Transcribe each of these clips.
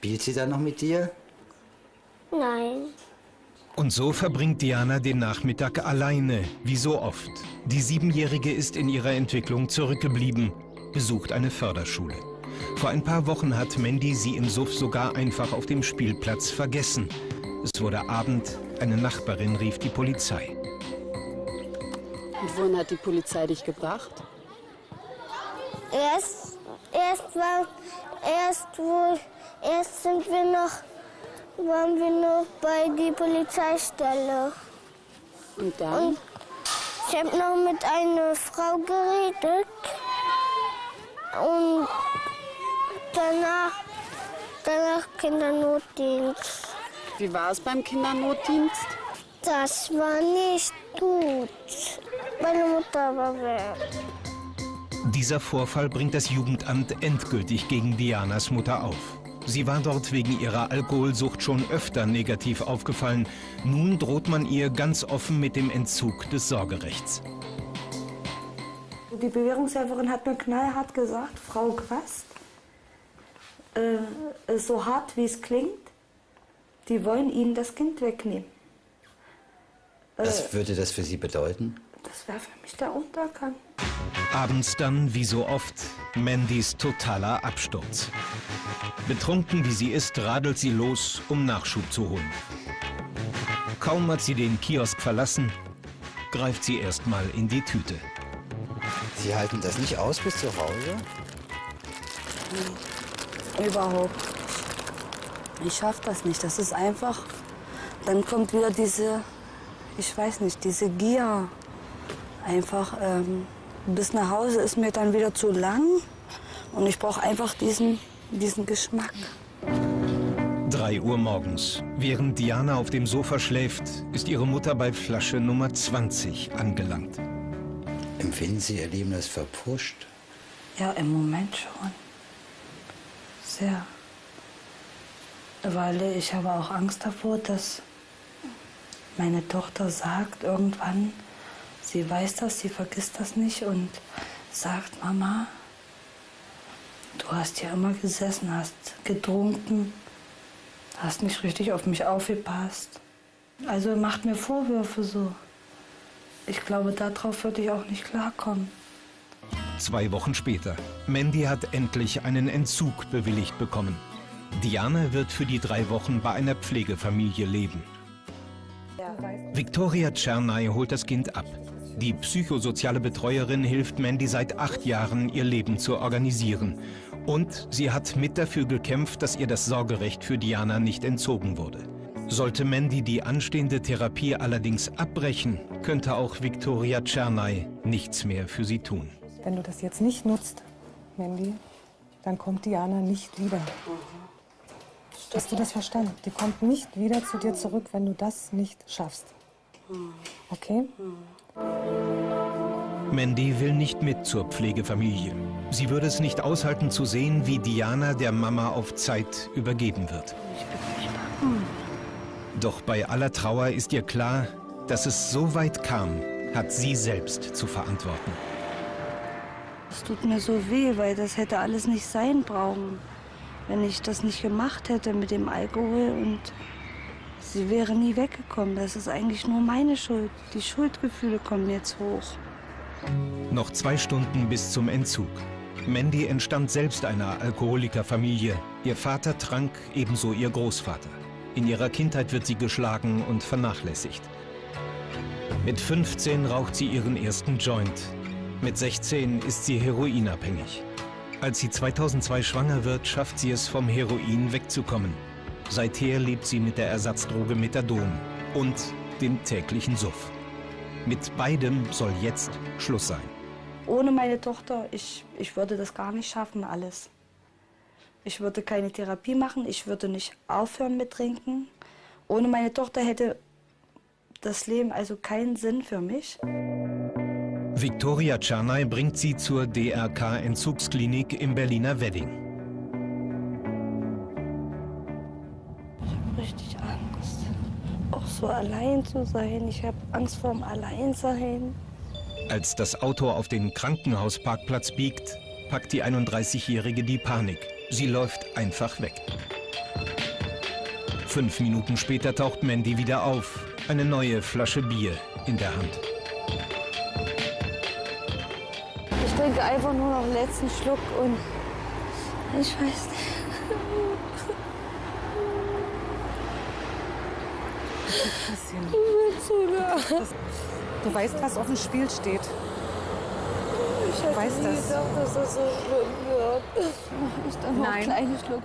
Spielt sie dann noch mit dir? Nein. Und so verbringt Diana den Nachmittag alleine, wie so oft. Die Siebenjährige ist in ihrer Entwicklung zurückgeblieben, besucht eine Förderschule. Vor ein paar Wochen hat Mandy sie im Suff sogar einfach auf dem Spielplatz vergessen. Es wurde Abend, eine Nachbarin rief die Polizei. Und wohin hat die Polizei dich gebracht? Erst, erst war, erst wo, erst sind wir noch, waren wir noch bei die Polizeistelle. Und dann? Und ich habe noch mit einer Frau geredet. Und danach, danach Kindernotdienst. Wie war es beim Kindernotdienst? Das war nicht gut. Meine Mutter war weg. Dieser Vorfall bringt das Jugendamt endgültig gegen Dianas Mutter auf. Sie war dort wegen ihrer Alkoholsucht schon öfter negativ aufgefallen. Nun droht man ihr ganz offen mit dem Entzug des Sorgerechts. Die Bewährungshelferin hat mir knallhart gesagt, Frau Quast, äh, so hart wie es klingt, die wollen Ihnen das Kind wegnehmen. Was Äh, würde das für Sie bedeuten? Das wäre für mich der Untergang. Abends dann, wie so oft, Mandys totaler Absturz. Betrunken wie sie ist, radelt sie los, um Nachschub zu holen. Kaum hat sie den Kiosk verlassen, greift sie erstmal in die Tüte. Sie halten das nicht aus bis zu Hause? Überhaupt. Ich schaffe das nicht. Das ist einfach. Dann kommt wieder diese, ich weiß nicht, diese Gier. Einfach ähm, bis nach Hause ist mir dann wieder zu lang und ich brauche einfach diesen, diesen Geschmack. 3 Uhr morgens. Während Diana auf dem Sofa schläft, ist ihre Mutter bei Flasche Nummer 20 angelangt. Empfinden Sie Ihr Leben als verpfuscht? Ja, im Moment schon. Sehr. Weil ich habe auch Angst davor, dass meine Tochter sagt irgendwann, sie weiß das, sie vergisst das nicht und sagt, Mama, du hast hier immer gesessen, hast getrunken, hast nicht richtig auf mich aufgepasst. Also macht mir Vorwürfe so. Ich glaube, darauf würde ich auch nicht klarkommen. Zwei Wochen später. Mandy hat endlich einen Entzug bewilligt bekommen. Diana wird für die drei Wochen bei einer Pflegefamilie leben. Viktoria Czernay holt das Kind ab. Die psychosoziale Betreuerin hilft Mandy seit acht Jahren, ihr Leben zu organisieren. Und sie hat mit dafür gekämpft, dass ihr das Sorgerecht für Diana nicht entzogen wurde. Sollte Mandy die anstehende Therapie allerdings abbrechen, könnte auch Viktoria Czernay nichts mehr für sie tun. Wenn du das jetzt nicht nutzt, Mandy, dann kommt Diana nicht wieder. Hast du das verstanden? Die kommt nicht wieder zu dir zurück, wenn du das nicht schaffst. Okay? Mandy will nicht mit zur Pflegefamilie. Sie würde es nicht aushalten zu sehen, wie Diana der Mama auf Zeit übergeben wird. Doch bei aller Trauer ist ihr klar, dass es so weit kam, hat sie selbst zu verantworten. Es tut mir so weh, weil das hätte alles nicht sein brauchen, wenn ich das nicht gemacht hätte mit dem Alkohol und sie wäre nie weggekommen. Das ist eigentlich nur meine Schuld. Die Schuldgefühle kommen jetzt hoch. Noch zwei Stunden bis zum Entzug. Mandy entstammt selbst einer Alkoholikerfamilie. Ihr Vater trank, ebenso ihr Großvater. In ihrer Kindheit wird sie geschlagen und vernachlässigt. Mit 15 raucht sie ihren ersten Joint. Mit 16 ist sie heroinabhängig. Als sie 2002 schwanger wird, schafft sie es, vom Heroin wegzukommen. Seither lebt sie mit der Ersatzdroge Methadon und dem täglichen Suff. Mit beidem soll jetzt Schluss sein. Ohne meine Tochter, ich, ich würde das gar nicht schaffen, alles. Ich würde keine Therapie machen, ich würde nicht aufhören mit Trinken. Ohne meine Tochter hätte das Leben also keinen Sinn für mich. Viktoria Czarnay bringt sie zur DRK-Entzugsklinik im Berliner Wedding. So allein zu sein. Ich habe Angst vor dem Alleinsein. Als das Auto auf den Krankenhausparkplatz biegt, packt die 31-Jährige die Panik. Sie läuft einfach weg. Fünf Minuten später taucht Mandy wieder auf. Eine neue Flasche Bier in der Hand. Ich trinke einfach nur noch den letzten Schluck und ich weiß nicht. Du weißt, was auf dem Spiel steht. Ich hätte weiß nie das. gedacht, dass das so schlimm wird. Ich dann noch Nein. einen kleinen Schluck.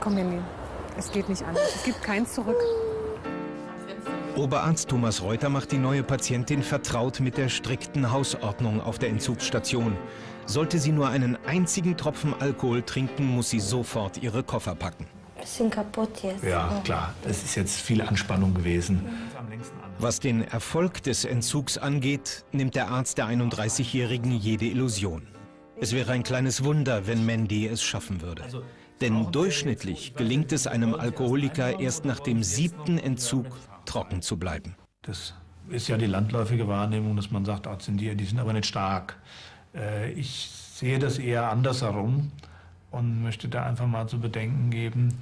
Komm, Mandy. Es geht nicht anders. Es gibt kein Zurück. Oberarzt Thomas Reuter macht die neue Patientin vertraut mit der strikten Hausordnung auf der Entzugsstation. Sollte sie nur einen einzigen Tropfen Alkohol trinken, muss sie sofort ihre Koffer packen. Bisschen kaputt jetzt. Ja, klar, es ist jetzt viel Anspannung gewesen. Was den Erfolg des Entzugs angeht, nimmt der Arzt der 31-Jährigen jede Illusion. Es wäre ein kleines Wunder, wenn Mandy es schaffen würde. Denn durchschnittlich gelingt es einem Alkoholiker erst nach dem siebten Entzug trocken zu bleiben. Das ist ja die landläufige Wahrnehmung, dass man sagt, sind die, die sind aber nicht stark. Äh, Ich sehe das eher andersherum und möchte da einfach mal zu bedenken geben,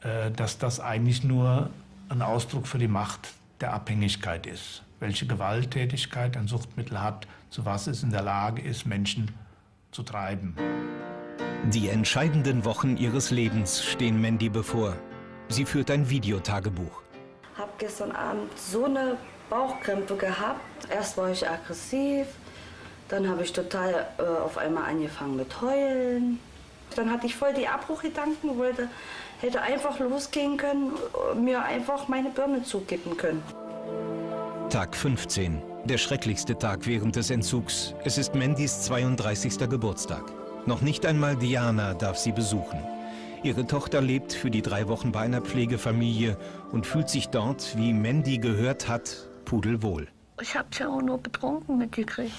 äh, dass das eigentlich nur ein Ausdruck für die Macht der Abhängigkeit ist. Welche Gewalttätigkeit ein Suchtmittel hat, zu was es in der Lage ist, Menschen zu treiben. Die entscheidenden Wochen ihres Lebens stehen Mandy bevor. Sie führt ein Videotagebuch. Gestern Abend so eine Bauchkrämpfe gehabt. Erst war ich aggressiv, dann habe ich total äh, auf einmal angefangen mit Heulen. Dann hatte ich voll die Abbruchgedanken, wollte, hätte einfach losgehen können, äh, mir einfach meine Birne zukippen können. Tag 15. Der schrecklichste Tag während des Entzugs. Es ist Mandys 32. Geburtstag. Noch nicht einmal Diana darf sie besuchen. Ihre Tochter lebt für die drei Wochen bei einer Pflegefamilie und fühlt sich dort, wie Mandy gehört hat, pudelwohl. Ich hab's ja auch nur betrunken mitgekriegt.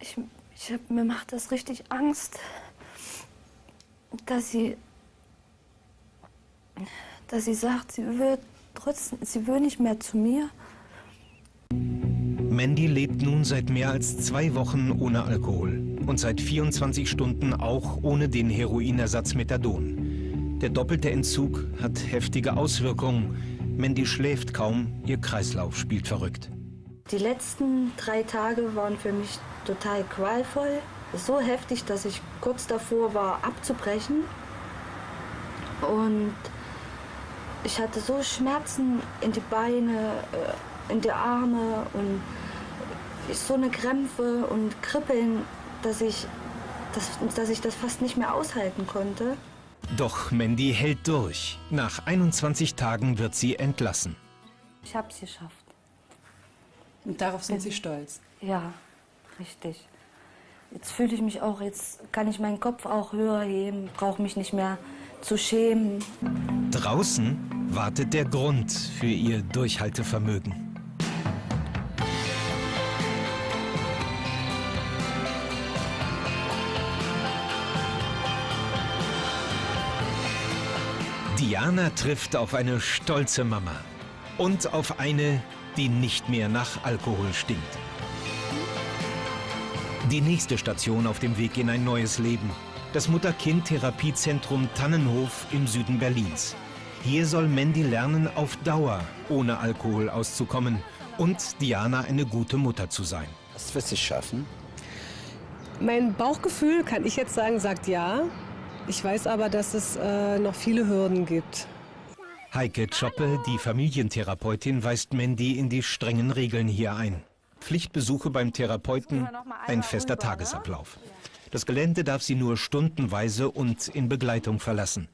Ich, ich hab, mir macht das richtig Angst, dass sie, dass sie sagt, sie will trotzdem, sie will nicht mehr zu mir. Mandy lebt nun seit mehr als zwei Wochen ohne Alkohol und seit 24 Stunden auch ohne den Heroinersatz Methadon. Der doppelte Entzug hat heftige Auswirkungen. Mandy schläft kaum, ihr Kreislauf spielt verrückt. Die letzten drei Tage waren für mich total qualvoll. So heftig, dass ich kurz davor war, abzubrechen. Und ich hatte so Schmerzen in die Beine, äh, in die Arme und so eine Krämpfe und Kribbeln, dass ich, dass, dass ich das fast nicht mehr aushalten konnte. Doch Mandy hält durch. Nach 21 Tagen wird sie entlassen. Ich habe es geschafft. Und darauf sind Sie stolz. Ja, richtig. Jetzt fühle ich mich auch, jetzt kann ich meinen Kopf auch höher heben, brauche mich nicht mehr zu schämen. Draußen wartet der Grund für ihr Durchhaltevermögen. Diana trifft auf eine stolze Mama und auf eine, die nicht mehr nach Alkohol stinkt. Die nächste Station auf dem Weg in ein neues Leben. Das Mutter-Kind-Therapiezentrum Tannenhof im Süden Berlins. Hier soll Mandy lernen, auf Dauer ohne Alkohol auszukommen und Diana eine gute Mutter zu sein. Das wird sie schaffen. Mein Bauchgefühl, kann ich jetzt sagen, sagt ja. Ich weiß aber, dass es äh, noch viele Hürden gibt. Heike Zoppe, die Familientherapeutin, weist Mandy in die strengen Regeln hier ein. Pflichtbesuche beim Therapeuten, ein fester Tagesablauf. Das Gelände darf sie nur stundenweise und in Begleitung verlassen.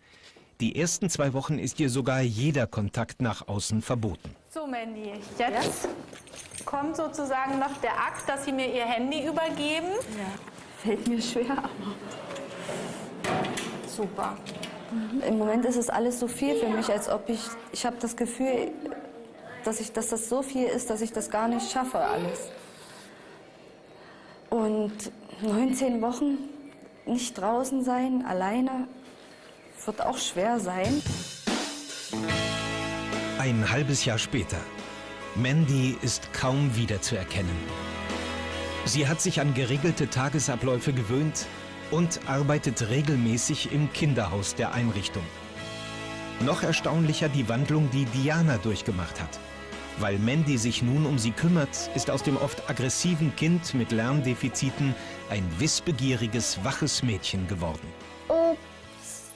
Die ersten zwei Wochen ist ihr sogar jeder Kontakt nach außen verboten. So, Mandy, jetzt kommt sozusagen noch der Akt, dass Sie mir Ihr Handy übergeben. Fällt mir schwer. Super. Im Moment ist es alles so viel für mich, als ob ich, ich habe das Gefühl, dass, ich, dass das so viel ist, dass ich das gar nicht schaffe alles. Und 19 Wochen nicht draußen sein, alleine, wird auch schwer sein. Ein halbes Jahr später. Mandy ist kaum wiederzuerkennen. Sie hat sich an geregelte Tagesabläufe gewöhnt und arbeitet regelmäßig im Kinderhaus der Einrichtung. Noch erstaunlicher die Wandlung, die Diana durchgemacht hat. Weil Mandy sich nun um sie kümmert, ist aus dem oft aggressiven Kind mit Lerndefiziten ein wissbegieriges, waches Mädchen geworden. Ups.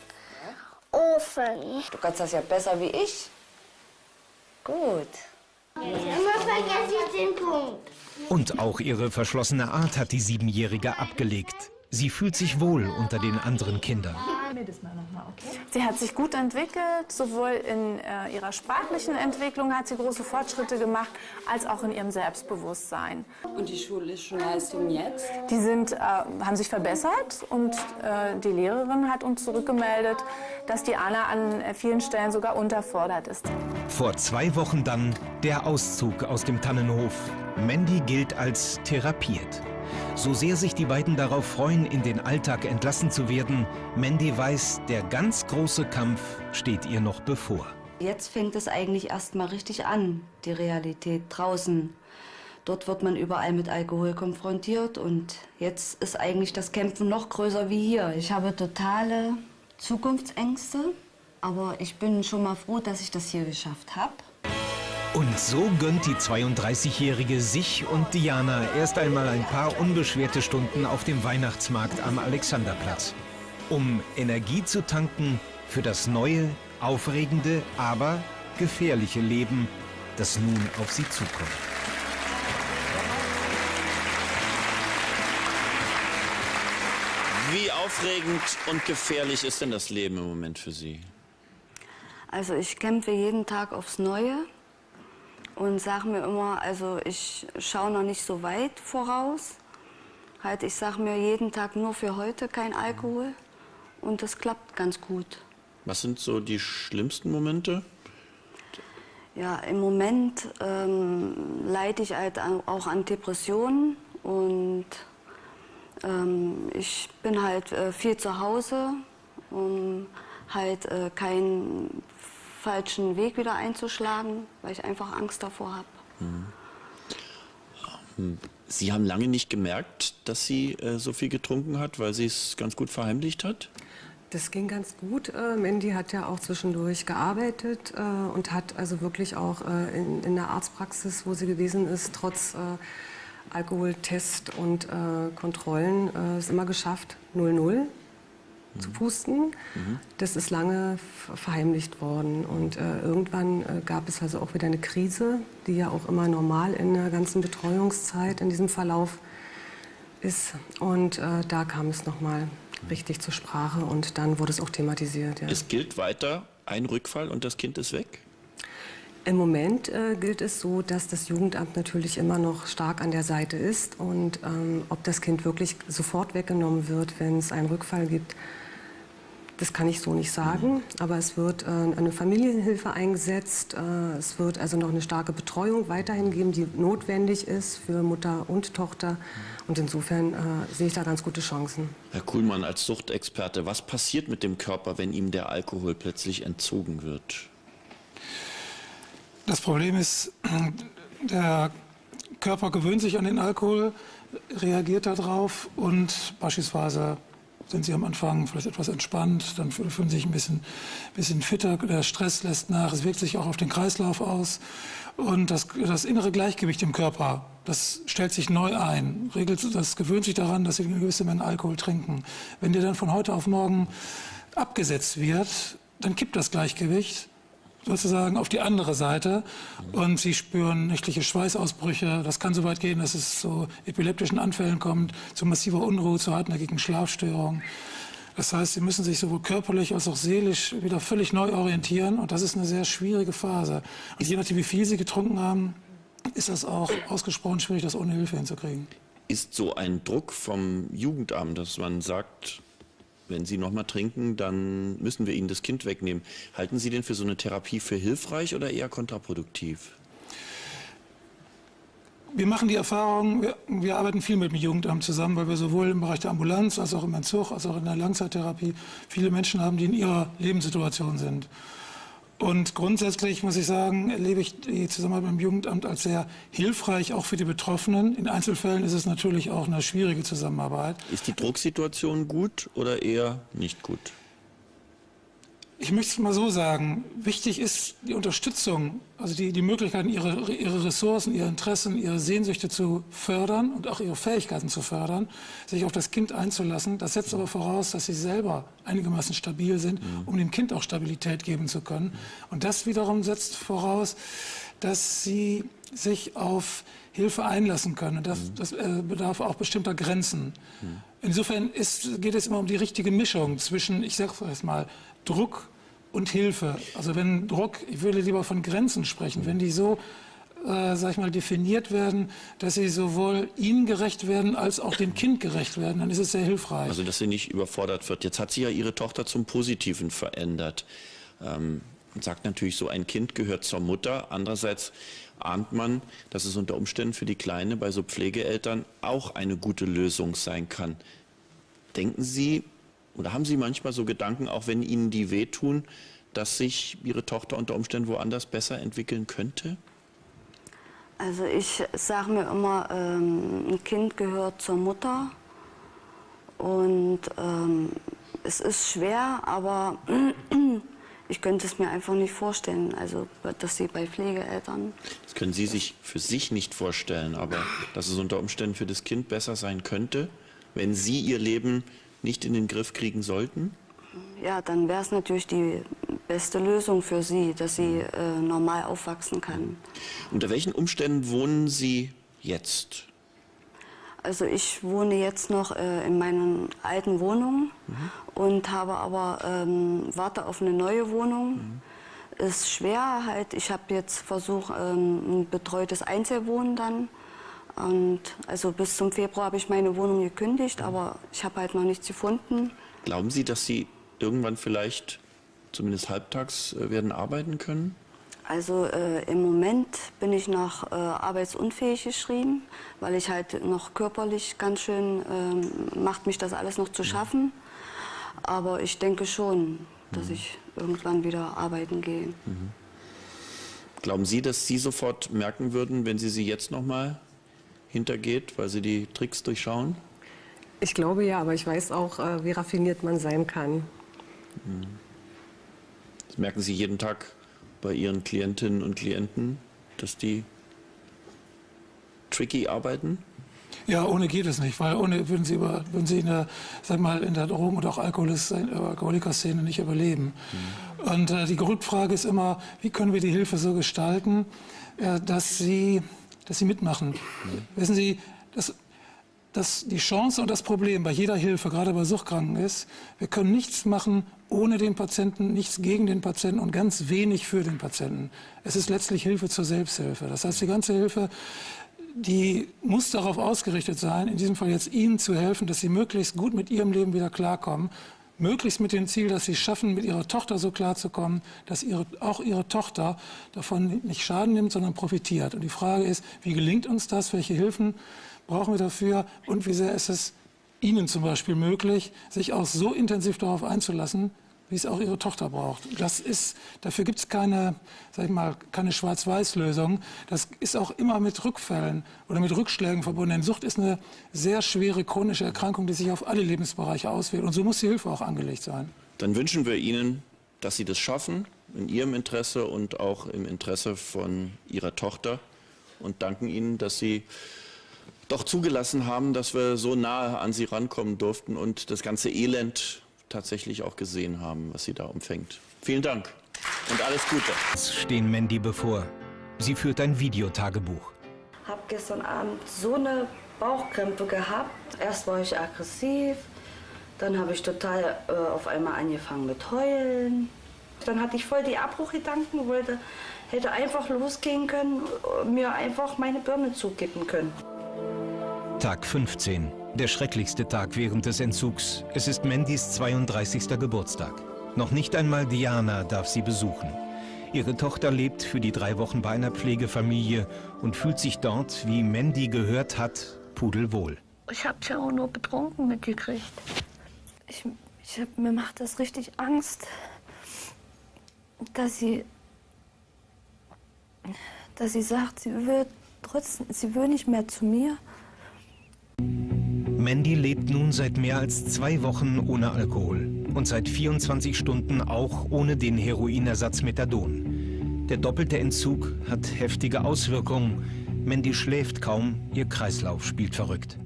Ofen. Du kannst das ja besser wie ich. Gut. Immer vergesse ich den Punkt. Und auch ihre verschlossene Art hat die Siebenjährige abgelegt. Sie fühlt sich wohl unter den anderen Kindern. Sie hat sich gut entwickelt, sowohl in äh, ihrer sprachlichen Entwicklung hat sie große Fortschritte gemacht, als auch in ihrem Selbstbewusstsein. Und die schulischen Leistungen jetzt? Die sind, äh, haben sich verbessert und äh, die Lehrerin hat uns zurückgemeldet, dass die Anna an äh, vielen Stellen sogar unterfordert ist. Vor zwei Wochen dann der Auszug aus dem Tannenhof. Mandy gilt als therapiert. So sehr sich die beiden darauf freuen, in den Alltag entlassen zu werden, Mandy weiß, der ganz große Kampf steht ihr noch bevor. Jetzt fängt es eigentlich erst mal richtig an, die Realität draußen. Dort wird man überall mit Alkohol konfrontiert und jetzt ist eigentlich das Kämpfen noch größer wie hier. Ich habe totale Zukunftsängste, aber ich bin schon mal froh, dass ich das hier geschafft habe. Und so gönnt die 32-Jährige sich und Diana erst einmal ein paar unbeschwerte Stunden auf dem Weihnachtsmarkt am Alexanderplatz, um Energie zu tanken für das neue, aufregende, aber gefährliche Leben, das nun auf sie zukommt. Wie aufregend und gefährlich ist denn das Leben im Moment für Sie? Also ich kämpfe jeden Tag aufs Neue und sage mir immer, also ich schaue noch nicht so weit voraus. Halt, ich sage mir jeden Tag nur für heute kein Alkohol und das klappt ganz gut. Was sind so die schlimmsten Momente? Ja, im Moment ähm, leide ich halt auch an Depressionen und ähm, ich bin halt äh, viel zu Hause, um halt äh, keinen falschen Weg wieder einzuschlagen, weil ich einfach Angst davor habe. Sie haben lange nicht gemerkt, dass sie äh, so viel getrunken hat, weil sie es ganz gut verheimlicht hat? Das ging ganz gut. Äh, Mandy hat ja auch zwischendurch gearbeitet äh, und hat also wirklich auch äh, in, in der Arztpraxis, wo sie gewesen ist, trotz äh, Alkoholtest und äh, Kontrollen, äh, es immer geschafft, 0-0 zu pusten. Das ist lange verheimlicht worden. Und äh, irgendwann äh, gab es also auch wieder eine Krise, die ja auch immer normal in der ganzen Betreuungszeit in diesem Verlauf ist. Und äh, da kam es nochmal richtig zur Sprache und dann wurde es auch thematisiert. Ja. Es gilt weiter ein Rückfall und das Kind ist weg? Im Moment äh, gilt es so, dass das Jugendamt natürlich immer noch stark an der Seite ist. Und ähm, ob das Kind wirklich sofort weggenommen wird, wenn es einen Rückfall gibt, das kann ich so nicht sagen. Aber es wird äh, eine Familienhilfe eingesetzt. Äh, es wird also noch eine starke Betreuung weiterhin geben, die notwendig ist für Mutter und Tochter. Und insofern äh, sehe ich da ganz gute Chancen. Herr Kuhlmann, als Suchtexperte, was passiert mit dem Körper, wenn ihm der Alkohol plötzlich entzogen wird? Das Problem ist, der Körper gewöhnt sich an den Alkohol, reagiert darauf und beispielsweise sind sie am Anfang vielleicht etwas entspannt, dann fühlen sie sich ein bisschen, bisschen fitter, der Stress lässt nach, es wirkt sich auch auf den Kreislauf aus und das, das innere Gleichgewicht im Körper, das stellt sich neu ein, regelt, das gewöhnt sich daran, dass sie eine gewisse Menge Alkohol trinken. Wenn der dann von heute auf morgen abgesetzt wird, dann kippt das Gleichgewicht sozusagen auf die andere Seite und sie spüren nächtliche Schweißausbrüche. Das kann so weit gehen, dass es zu epileptischen Anfällen kommt, zu massiver Unruhe, zu hartnäckigen Schlafstörungen. Das heißt, sie müssen sich sowohl körperlich als auch seelisch wieder völlig neu orientieren und das ist eine sehr schwierige Phase. Und je nachdem, wie viel sie getrunken haben, ist das auch ausgesprochen schwierig, das ohne Hilfe hinzukriegen. Ist so ein Druck vom Jugendamt, dass man sagt, wenn Sie noch mal trinken, dann müssen wir Ihnen das Kind wegnehmen. Halten Sie den für so eine Therapie für hilfreich oder eher kontraproduktiv? Wir machen die Erfahrung, wir, wir arbeiten viel mit dem Jugendamt zusammen, weil wir sowohl im Bereich der Ambulanz als auch im Entzug, als auch in der Langzeittherapie viele Menschen haben, die in ihrer Lebenssituation sind. Und grundsätzlich muss ich sagen, erlebe ich die Zusammenarbeit beim Jugendamt als sehr hilfreich, auch für die Betroffenen. In Einzelfällen ist es natürlich auch eine schwierige Zusammenarbeit. Ist die Drucksituation gut oder eher nicht gut? Ich möchte es mal so sagen, wichtig ist die Unterstützung, also die, die Möglichkeiten, ihre, ihre Ressourcen, ihre Interessen, ihre Sehnsüchte zu fördern und auch ihre Fähigkeiten zu fördern, sich auf das Kind einzulassen. Das setzt aber voraus, dass sie selber einigermaßen stabil sind, um dem Kind auch Stabilität geben zu können. Und das wiederum setzt voraus, dass sie sich auf Hilfe einlassen können. Und das, das äh, bedarf auch bestimmter Grenzen. Insofern ist, geht es immer um die richtige Mischung zwischen, ich sage es mal, Druck und Hilfe. Also wenn Druck, ich würde lieber von Grenzen sprechen, wenn die so, äh, sag ich mal, definiert werden, dass sie sowohl ihnen gerecht werden als auch dem Kind gerecht werden, dann ist es sehr hilfreich. Also dass sie nicht überfordert wird. Jetzt hat sie ja ihre Tochter zum Positiven verändert. Ähm, sagt natürlich, so ein Kind gehört zur Mutter. Andererseits ahnt man, dass es unter Umständen für die Kleine bei so Pflegeeltern auch eine gute Lösung sein kann. Denken Sie, oder haben Sie manchmal so Gedanken, auch wenn Ihnen die wehtun, dass sich Ihre Tochter unter Umständen woanders besser entwickeln könnte? Also ich sage mir immer, ähm, ein Kind gehört zur Mutter und ähm, es ist schwer, aber ich könnte es mir einfach nicht vorstellen, also dass sie bei Pflegeeltern. Das können Sie sich für sich nicht vorstellen, aber dass es unter Umständen für das Kind besser sein könnte, wenn Sie Ihr Leben nicht in den Griff kriegen sollten? Ja, dann wäre es natürlich die beste Lösung für sie, dass sie äh, normal aufwachsen kann. Unter welchen Umständen wohnen Sie jetzt? Also ich wohne jetzt noch äh, in meinen alten Wohnungen und habe aber ähm, warte auf eine neue Wohnung. Ist schwer halt. Ich habe jetzt versucht ähm, ein betreutes Einzelwohnen dann. Und also bis zum Februar habe ich meine Wohnung gekündigt, aber ich habe halt noch nichts gefunden. Glauben Sie, dass Sie irgendwann vielleicht zumindest halbtags äh, werden arbeiten können? Also äh, im Moment bin ich noch äh, arbeitsunfähig geschrieben, weil ich halt noch körperlich ganz schön, ähm, macht mich das alles noch zu schaffen. Aber ich denke schon, dass ich irgendwann wieder arbeiten gehe. Glauben Sie, dass Sie sofort merken würden, wenn Sie sie jetzt noch mal hintergeht, weil Sie die Tricks durchschauen? Ich glaube ja, aber ich weiß auch, äh, wie raffiniert man sein kann. Das merken Sie jeden Tag bei Ihren Klientinnen und Klienten, dass die tricky arbeiten? Ja, ohne geht es nicht, weil ohne würden sie, über, würden sie in der, sag mal, in der Drogen- oder auch äh, Alkoholikerszene nicht überleben. Und äh, die Grundfrage ist immer, wie können wir die Hilfe so gestalten, äh, dass, sie, dass sie mitmachen. Wissen Sie, das, dass die Chance und das Problem bei jeder Hilfe, gerade bei Suchtkranken ist, wir können nichts machen ohne den Patienten, nichts gegen den Patienten und ganz wenig für den Patienten. Es ist letztlich Hilfe zur Selbsthilfe. Das heißt, die ganze Hilfe, die muss darauf ausgerichtet sein, in diesem Fall jetzt Ihnen zu helfen, dass Sie möglichst gut mit Ihrem Leben wieder klarkommen. Möglichst mit dem Ziel, dass Sie es schaffen, mit Ihrer Tochter so klarzukommen, dass ihre, auch Ihre Tochter davon nicht Schaden nimmt, sondern profitiert. Und die Frage ist, wie gelingt uns das? Welche Hilfen brauchen wir dafür? Und wie sehr ist es Ihnen zum Beispiel möglich, sich auch so intensiv darauf einzulassen, wie es auch Ihre Tochter braucht. Das ist, dafür gibt es keine, keine Schwarz-Weiß-Lösung. Das ist auch immer mit Rückfällen oder mit Rückschlägen verbunden. Denn Sucht ist eine sehr schwere chronische Erkrankung, die sich auf alle Lebensbereiche auswirkt. Und so muss die Hilfe auch angelegt sein. Dann wünschen wir Ihnen, dass Sie das schaffen, in Ihrem Interesse und auch im Interesse von Ihrer Tochter. Und danken Ihnen, dass Sie doch zugelassen haben, dass wir so nahe an Sie rankommen durften und das ganze Elend tatsächlich auch gesehen haben, was Sie da umfängt. Vielen Dank und alles Gute. Es stehen Mandy bevor. Sie führt ein Videotagebuch. Hab gestern Abend so eine Bauchkrämpfe gehabt. Erst war ich aggressiv, dann habe ich total äh, auf einmal angefangen mit heulen. Dann hatte ich voll die Abbruchgedanken, wollte, hätte einfach losgehen können, äh, mir einfach meine Birne zukippen können. Tag 15. Der schrecklichste Tag während des Entzugs. Es ist Mandys 32. Geburtstag. Noch nicht einmal Diana darf sie besuchen. Ihre Tochter lebt für die drei Wochen bei einer Pflegefamilie und fühlt sich dort, wie Mandy gehört hat, pudelwohl. Ich hab's ja auch nur betrunken mitgekriegt. Ich, ich hab, mir macht das richtig Angst. dass sie, dass sie sagt, sie will trotzdem, sie will nicht mehr zu mir. Mandy lebt nun seit mehr als zwei Wochen ohne Alkohol und seit 24 Stunden auch ohne den Heroinersatz Methadon. Der doppelte Entzug hat heftige Auswirkungen. Mandy schläft kaum, ihr Kreislauf spielt verrückt.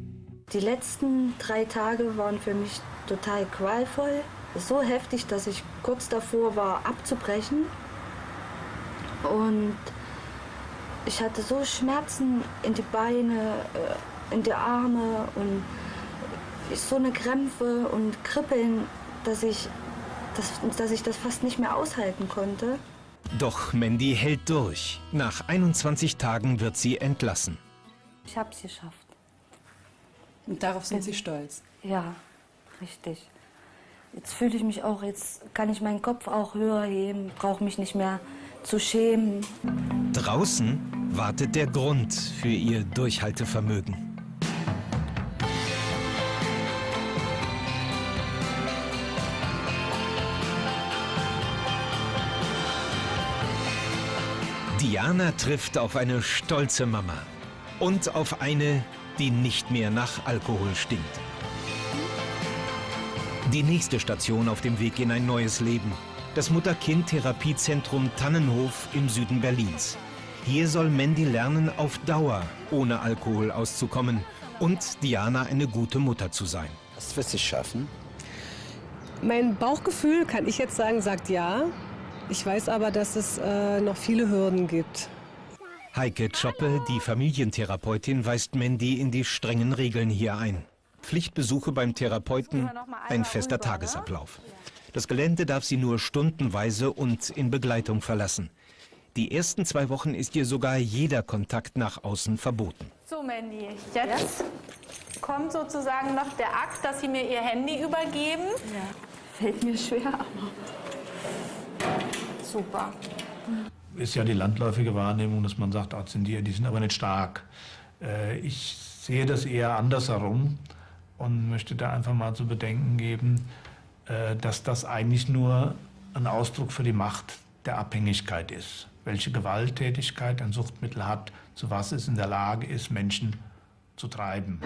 Die letzten drei Tage waren für mich total qualvoll. So heftig, dass ich kurz davor war, abzubrechen. Und ich hatte so Schmerzen in die Beine, äh, in die Arme und so eine Krämpfe und Kribbeln, dass ich, dass, dass ich das fast nicht mehr aushalten konnte. Doch Mandy hält durch. Nach 21 Tagen wird sie entlassen. Ich habe es geschafft. Und darauf sind Sie stolz? Ja, richtig. Jetzt fühle ich mich auch, jetzt kann ich meinen Kopf auch höher heben, brauche mich nicht mehr zu schämen. Draußen wartet der Grund für ihr Durchhaltevermögen. Diana trifft auf eine stolze Mama und auf eine, die nicht mehr nach Alkohol stinkt. Die nächste Station auf dem Weg in ein neues Leben. Das Mutter-Kind-Therapiezentrum Tannenhof im Süden Berlins. Hier soll Mandy lernen, auf Dauer ohne Alkohol auszukommen und Diana eine gute Mutter zu sein. Das wird sie schaffen. Mein Bauchgefühl, kann ich jetzt sagen, sagt ja. Ich weiß aber, dass es äh, noch viele Hürden gibt. Heike Zoppe, die Familientherapeutin, weist Mandy in die strengen Regeln hier ein. Pflichtbesuche beim Therapeuten, ein fester Tagesablauf. Das Gelände darf sie nur stundenweise und in Begleitung verlassen. Die ersten zwei Wochen ist ihr sogar jeder Kontakt nach außen verboten. So, Mandy, jetzt kommt sozusagen noch der Akt, dass Sie mir Ihr Handy übergeben. Ja, fällt mir schwer. Super. Ist ja die landläufige Wahrnehmung, dass man sagt, sind die, die sind aber nicht stark. Äh, ich sehe das eher andersherum und möchte da einfach mal zu bedenken geben, äh, dass das eigentlich nur ein Ausdruck für die Macht der Abhängigkeit ist. Welche Gewalttätigkeit ein Suchtmittel hat, zu was es in der Lage ist, Menschen zu treiben.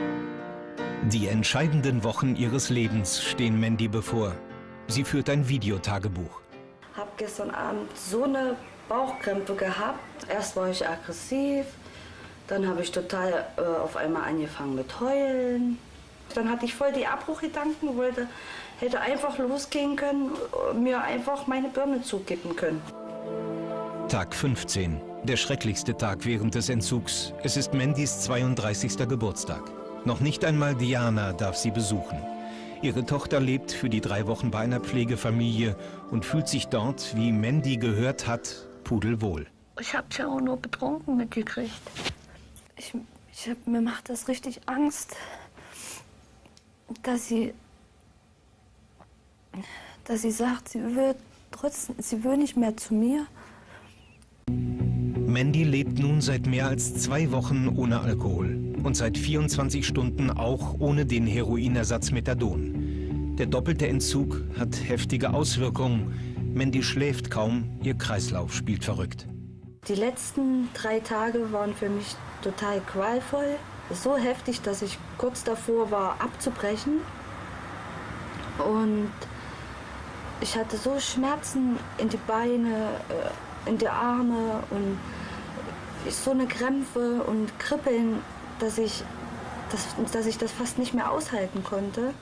Die entscheidenden Wochen ihres Lebens stehen Mandy bevor. Sie führt ein Videotagebuch. Hab gestern Abend so eine Bauchkrämpfe gehabt. Erst war ich aggressiv, dann habe ich total äh, auf einmal angefangen mit Heulen. Dann hatte ich voll die Abbruchgedanken, wollte, hätte einfach losgehen können, mir einfach meine Birne zukippen können. Tag 15. Der schrecklichste Tag während des Entzugs. Es ist Mandys 32. Geburtstag. Noch nicht einmal Diana darf sie besuchen. Ihre Tochter lebt für die drei Wochen bei einer Pflegefamilie und fühlt sich dort, wie Mandy gehört hat, pudelwohl. Ich hab's ja auch nur betrunken mitgekriegt. Ich, ich hab, mir macht das richtig Angst, dass sie, dass sie sagt, sie will trotzdem, sie will nicht mehr zu mir. Mandy lebt nun seit mehr als zwei Wochen ohne Alkohol und seit 24 Stunden auch ohne den Heroinersatz Methadon. Der doppelte Entzug hat heftige Auswirkungen. Mandy schläft kaum, ihr Kreislauf spielt verrückt. Die letzten drei Tage waren für mich total qualvoll. So heftig, dass ich kurz davor war, abzubrechen. Und ich hatte so Schmerzen in die Beine, äh, in die Arme und so eine Krämpfe und Kribbeln, dass ich, dass, dass ich das fast nicht mehr aushalten konnte.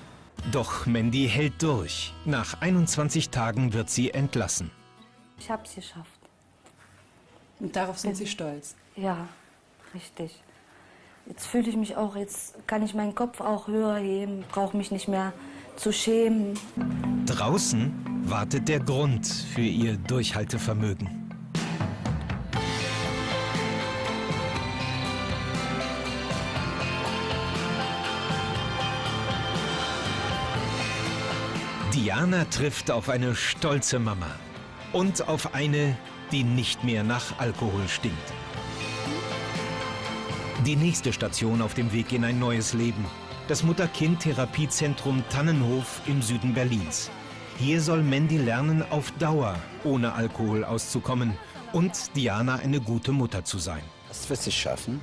Doch Mandy hält durch. Nach 21 Tagen wird sie entlassen. Ich habe es geschafft. Und darauf sind Sie stolz? Ja, richtig. Jetzt fühle ich mich auch, jetzt kann ich meinen Kopf auch höher heben, brauche mich nicht mehr zu schämen. Draußen wartet der Grund für ihr Durchhaltevermögen. Diana trifft auf eine stolze Mama und auf eine, die nicht mehr nach Alkohol stinkt. Die nächste Station auf dem Weg in ein neues Leben. Das Mutter-Kind-Therapiezentrum Tannenhof im Süden Berlins. Hier soll Mandy lernen, auf Dauer ohne Alkohol auszukommen und Diana eine gute Mutter zu sein. Das wird sie schaffen.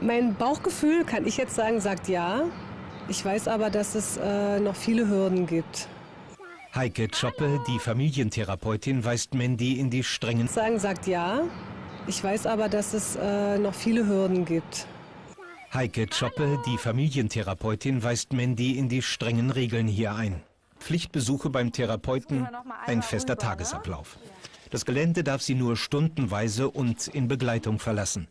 Mein Bauchgefühl, kann ich jetzt sagen, sagt ja. Ich weiß aber, dass es äh, noch viele Hürden gibt. Heike Zoppe, die Familientherapeutin, weist Mandy in die strengen... Sagen sagt ja. Ich weiß aber, dass es äh, noch viele Hürden gibt. Heike Zoppe, die Familientherapeutin, weist Mandy in die strengen Regeln hier ein. Pflichtbesuche beim Therapeuten, ein fester Tagesablauf. Das Gelände darf sie nur stundenweise und in Begleitung verlassen.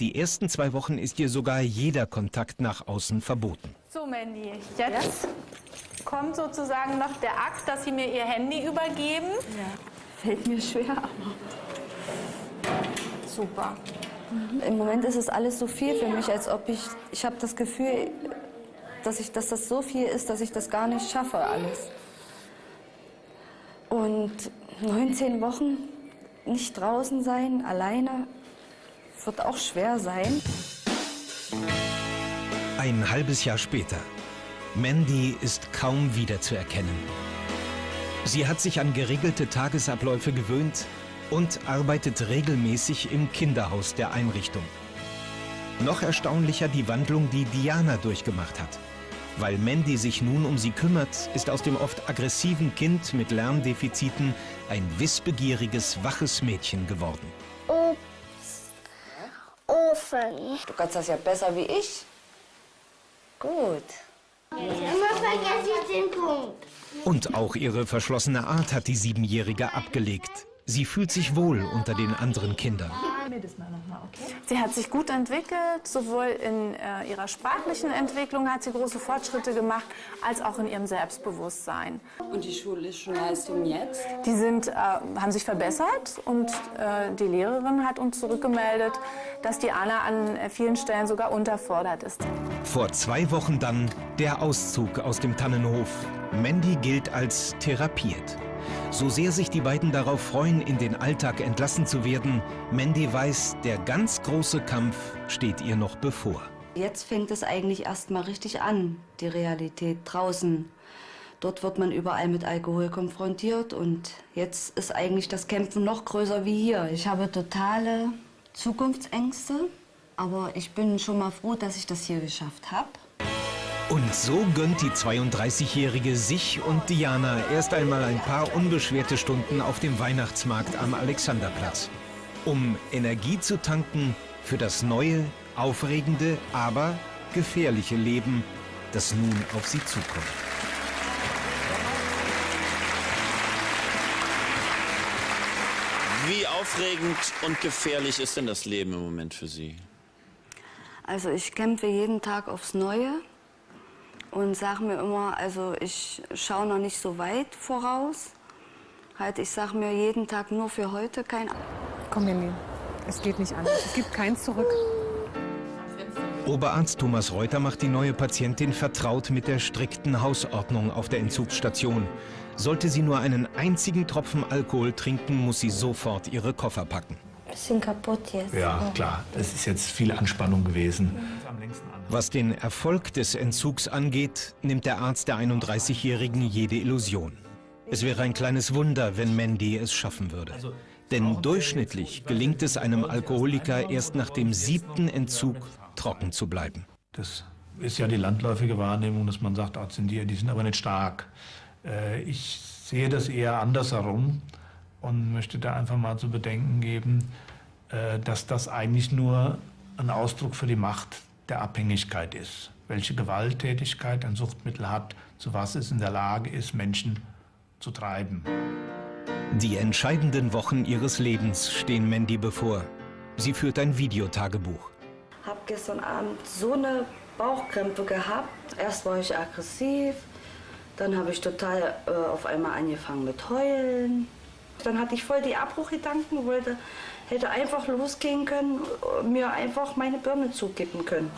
Die ersten zwei Wochen ist ihr sogar jeder Kontakt nach außen verboten. So, Mandy, jetzt kommt sozusagen noch der Akt, dass Sie mir Ihr Handy übergeben. Ja, fällt mir schwer. Super. Mhm. Im Moment ist es alles so viel für mich, als ob ich, ich habe das Gefühl, dass, ich, dass das so viel ist, dass ich das gar nicht schaffe, alles. Und 19 Wochen nicht draußen sein, alleine, wird auch schwer sein. Ein halbes Jahr später. Mandy ist kaum wiederzuerkennen. Sie hat sich an geregelte Tagesabläufe gewöhnt und arbeitet regelmäßig im Kinderhaus der Einrichtung. Noch erstaunlicher die Wandlung, die Diana durchgemacht hat. Weil Mandy sich nun um sie kümmert, ist aus dem oft aggressiven Kind mit Lerndefiziten ein wissbegieriges, waches Mädchen geworden. Ofen. Du kannst das ja besser wie ich. Gut. Immer vergesse ich den Punkt. Und auch ihre verschlossene Art hat die Siebenjährige abgelegt. Sie fühlt sich wohl unter den anderen Kindern. Sie hat sich gut entwickelt, sowohl in äh, ihrer sprachlichen Entwicklung hat sie große Fortschritte gemacht, als auch in ihrem Selbstbewusstsein. Und die schulischen Leistungen jetzt? Die sind, äh, haben sich verbessert und äh, die Lehrerin hat uns zurückgemeldet, dass die Anna an äh, vielen Stellen sogar unterfordert ist. Vor zwei Wochen dann der Auszug aus dem Tannenhof. Mandy gilt als therapiert. So sehr sich die beiden darauf freuen, in den Alltag entlassen zu werden, Mandy weiß, der ganz große Kampf steht ihr noch bevor. Jetzt fängt es eigentlich erst mal richtig an, die Realität draußen. Dort wird man überall mit Alkohol konfrontiert und jetzt ist eigentlich das Kämpfen noch größer wie hier. Ich habe totale Zukunftsängste, aber ich bin schon mal froh, dass ich das hier geschafft habe. Und so gönnt die 32-Jährige sich und Diana erst einmal ein paar unbeschwerte Stunden auf dem Weihnachtsmarkt am Alexanderplatz, um Energie zu tanken für das neue, aufregende, aber gefährliche Leben, das nun auf sie zukommt. Wie aufregend und gefährlich ist denn das Leben im Moment für Sie? Also ich kämpfe jeden Tag aufs Neue und sage mir immer, also ich schaue noch nicht so weit voraus. Halt, ich sage mir jeden Tag nur für heute kein... Komm, Mandy, es geht nicht anders. Es gibt kein Zurück. Oberarzt Thomas Reuter macht die neue Patientin vertraut mit der strikten Hausordnung auf der Entzugsstation. Sollte sie nur einen einzigen Tropfen Alkohol trinken, muss sie sofort ihre Koffer packen. Bisschen kaputt jetzt. Ja, klar. Das ist jetzt viel Anspannung gewesen. Was den Erfolg des Entzugs angeht, nimmt der Arzt der 31-Jährigen jede Illusion. Es wäre ein kleines Wunder, wenn Mandy es schaffen würde. Denn durchschnittlich gelingt es einem Alkoholiker erst nach dem siebten Entzug trocken zu bleiben. Das ist ja die landläufige Wahrnehmung, dass man sagt, Arzt sind die, die sind aber nicht stark. Äh, ich sehe das eher andersherum und möchte da einfach mal zu bedenken geben, äh, dass das eigentlich nur ein Ausdruck für die Macht der Abhängigkeit ist. Welche Gewalttätigkeit ein Suchtmittel hat, zu was es in der Lage ist, Menschen zu treiben. Die entscheidenden Wochen ihres Lebens stehen Mandy bevor. Sie führt ein Videotagebuch. Hab gestern Abend so eine Bauchkrämpfe gehabt. Erst war ich aggressiv, dann habe ich total äh, auf einmal angefangen mit Heulen. Dann hatte ich voll die Abbruchgedanken, wollte, hätte einfach losgehen können, mir einfach meine Birne zukippen können.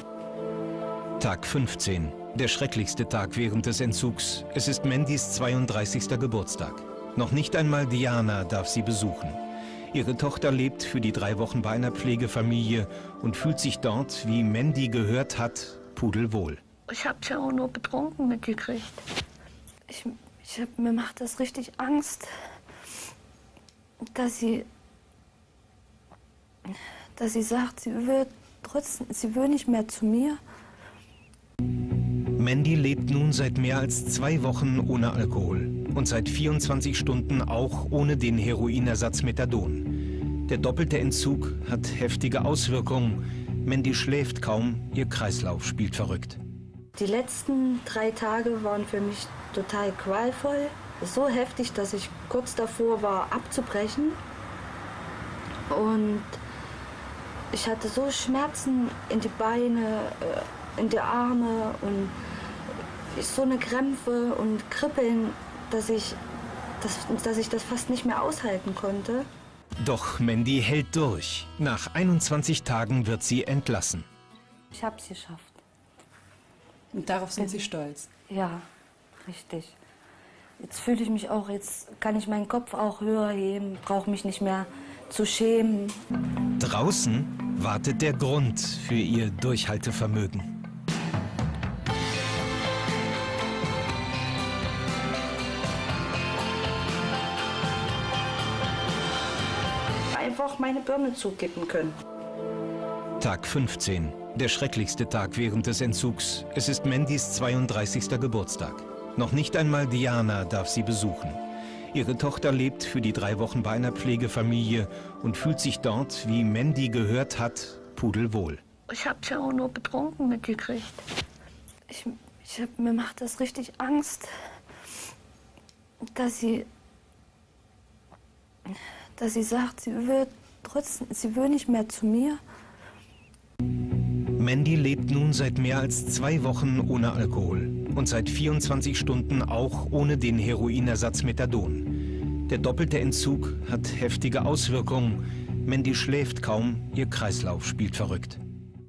Tag 15. Der schrecklichste Tag während des Entzugs. Es ist Mandys 32. Geburtstag. Noch nicht einmal Diana darf sie besuchen. Ihre Tochter lebt für die drei Wochen bei einer Pflegefamilie und fühlt sich dort, wie Mandy gehört hat, pudelwohl. Ich hab's ja auch nur betrunken mitgekriegt. Ich ich hab, mir macht das richtig Angst, dass sie, dass sie sagt, sie will trotzdem, sie will nicht mehr zu mir. Mandy lebt nun seit mehr als zwei Wochen ohne Alkohol und seit 24 Stunden auch ohne den Heroinersatz Methadon. Der doppelte Entzug hat heftige Auswirkungen. Mandy schläft kaum, ihr Kreislauf spielt verrückt. Die letzten drei Tage waren für mich total qualvoll. So heftig, dass ich kurz davor war, abzubrechen. Und ich hatte so Schmerzen in die Beine, äh, in die Arme und so eine Krämpfe und Kribbeln, dass ich, dass, dass ich das fast nicht mehr aushalten konnte. Doch Mandy hält durch. Nach 21 Tagen wird sie entlassen. Ich habe es geschafft. Und darauf sind Sie stolz? Ja, richtig. Jetzt fühle ich mich auch, jetzt kann ich meinen Kopf auch höher heben, brauche mich nicht mehr zu schämen. Draußen wartet der Grund für ihr Durchhaltevermögen. Einfach meine Birne zukippen können. Tag 15. Der schrecklichste Tag während des Entzugs. Es ist Mandys 32. Geburtstag. Noch nicht einmal Diana darf sie besuchen. Ihre Tochter lebt für die drei Wochen bei einer Pflegefamilie und fühlt sich dort, wie Mandy gehört hat, pudelwohl. Ich hab's ja auch nur betrunken mitgekriegt. Ich, ich hab, mir macht das richtig Angst, dass sie, dass sie sagt, sie will trotzdem, sie will nicht mehr zu mir. Mandy lebt nun seit mehr als zwei Wochen ohne Alkohol und seit 24 Stunden auch ohne den Heroinersatz Methadon. Der doppelte Entzug hat heftige Auswirkungen. Mandy schläft kaum, ihr Kreislauf spielt verrückt.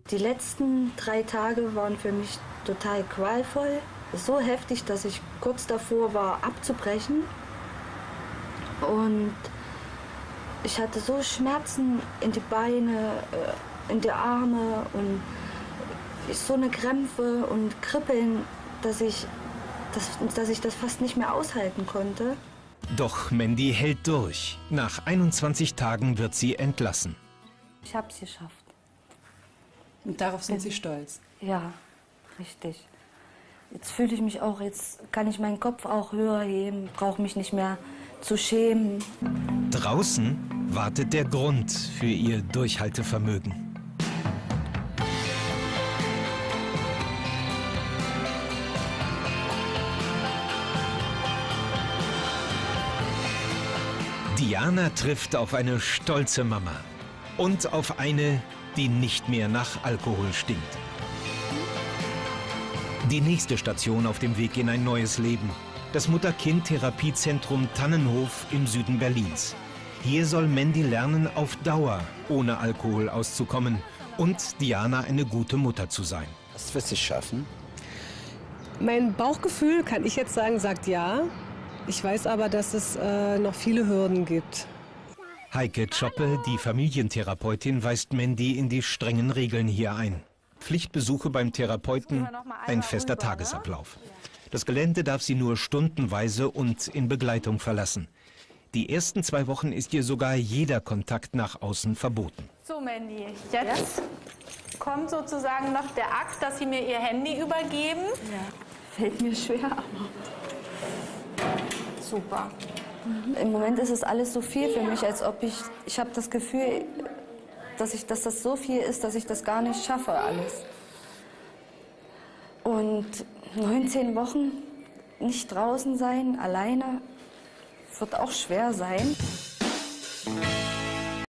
Die letzten drei Tage waren für mich total qualvoll. So heftig, dass ich kurz davor war, abzubrechen. Und ich hatte so Schmerzen in die Beine, äh, in die Arme und so eine Krämpfe und Kribbeln, dass ich, dass, dass ich das fast nicht mehr aushalten konnte. Doch Mandy hält durch. Nach 21 Tagen wird sie entlassen. Ich habe es geschafft. Und darauf sind Sie stolz? Ja, richtig. Jetzt fühle ich mich auch, jetzt kann ich meinen Kopf auch höher heben, brauche mich nicht mehr zu schämen. Draußen wartet der Grund für ihr Durchhaltevermögen. Diana trifft auf eine stolze Mama und auf eine, die nicht mehr nach Alkohol stinkt. Die nächste Station auf dem Weg in ein neues Leben. Das Mutter-Kind-Therapiezentrum Tannenhof im Süden Berlins. Hier soll Mandy lernen, auf Dauer ohne Alkohol auszukommen und Diana eine gute Mutter zu sein. Das wird sie schaffen. Mein Bauchgefühl, kann ich jetzt sagen, sagt ja. Ich weiß aber, dass es äh, noch viele Hürden gibt. Heike Zoppe, die Familientherapeutin, weist Mandy in die strengen Regeln hier ein. Pflichtbesuche beim Therapeuten, ein fester Tagesablauf. Das Gelände darf sie nur stundenweise und in Begleitung verlassen. Die ersten zwei Wochen ist ihr sogar jeder Kontakt nach außen verboten. So, Mandy, jetzt kommt sozusagen noch der Akt, dass Sie mir Ihr Handy übergeben. Ja, fällt mir schwer. Super. Im Moment ist es alles so viel für mich, als ob ich, ich habe das Gefühl, dass, ich, dass das so viel ist, dass ich das gar nicht schaffe alles. Und 19 Wochen nicht draußen sein, alleine, wird auch schwer sein.